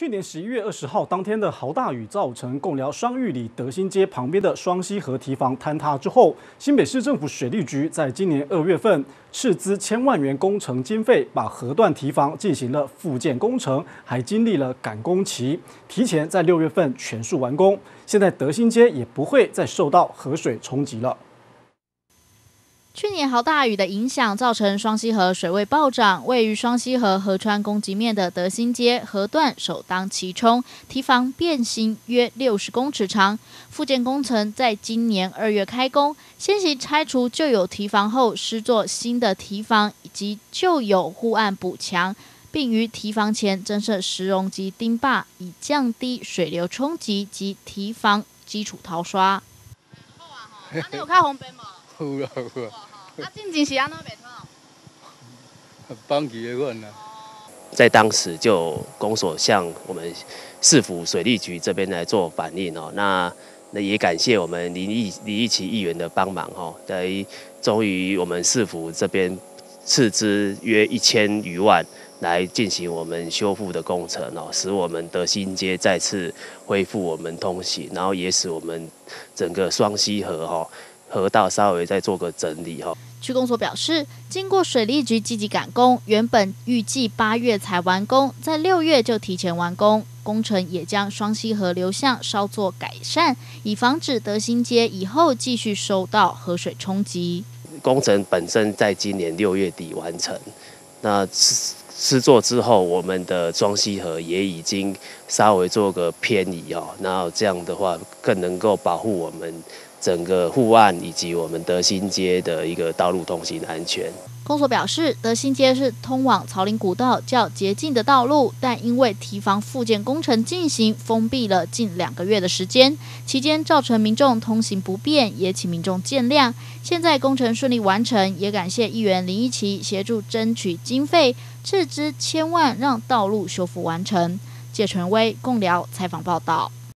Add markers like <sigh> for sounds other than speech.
去年十一月二十号当天的豪大雨，造成贡寮双玉里德兴街旁边的双溪河堤防坍塌之后，新北市政府水利局在今年二月份斥资千万元工程经费，把河段堤防进行了复建工程，还经历了赶工期，提前在六月份全数完工。现在德兴街也不会再受到河水冲击了。去年豪大雨的影响，造成双溪河水位暴涨。位于双溪河河川供给面的德兴街河段首当其冲，堤防变形约六十公尺长。复建工程在今年二月开工，先行拆除旧有堤防后，施作新的堤防以及旧有护岸补强，并于堤防前增设石溶及钉坝，以降低水流冲击及堤防基础淘刷。好 <laughs> 啊，吼，你有开红边吗？有啊有啊。啊，进前是安怎袂通？放弃的阮啊。在当时就公所向我们市府水利局这边来做反映哦，那那也感谢我们林义林义奇议员的帮忙哦，等于终于我们市府这边斥资约一千余万来进行我们修复的工程哦，使我们德兴街再次恢复我们通行，然后也使我们整个双溪河哈。河道稍微再做个整理哈。区公所表示，经过水利局积极赶工，原本预计八月才完工，在六月就提前完工，工程也将双溪河流向稍作改善，以防止德兴街以后继续受到河水冲击。工程本身在今年六月底完成，那施施作之后，我们的双溪河也已经稍微做个偏移哦，然后这样的话更能够保护我们。整个护岸以及我们德兴街的一个道路通行安全。公所表示，德兴街是通往草林古道较捷径的道路，但因为堤防复建工程进行，封闭了近两个月的时间，期间造成民众通行不便，也请民众见谅。现在工程顺利完成，也感谢议员林一奇协助争取经费，斥资千万让道路修复完成。谢纯威共聊采访报道。